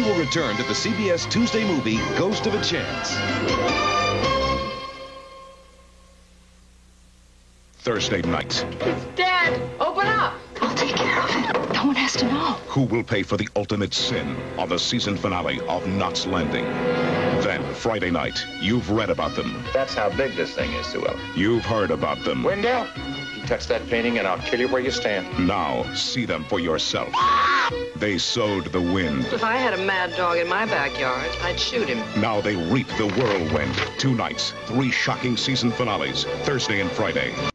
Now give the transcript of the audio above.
Who will return to the CBS Tuesday movie Ghost of a Chance? Thursday night. It's dead. Open up. I'll take care of it. No one has to know. Who will pay for the ultimate sin on the season finale of Knots Landing? Then, Friday night, you've read about them. That's how big this thing is, Sue Ellen. You've heard about them. Wendell, you touch that painting and I'll kill you where you stand. Now, see them for yourself. They sowed the wind. If I had a mad dog in my backyard, I'd shoot him. Now they reap the whirlwind. Two nights, three shocking season finales, Thursday and Friday.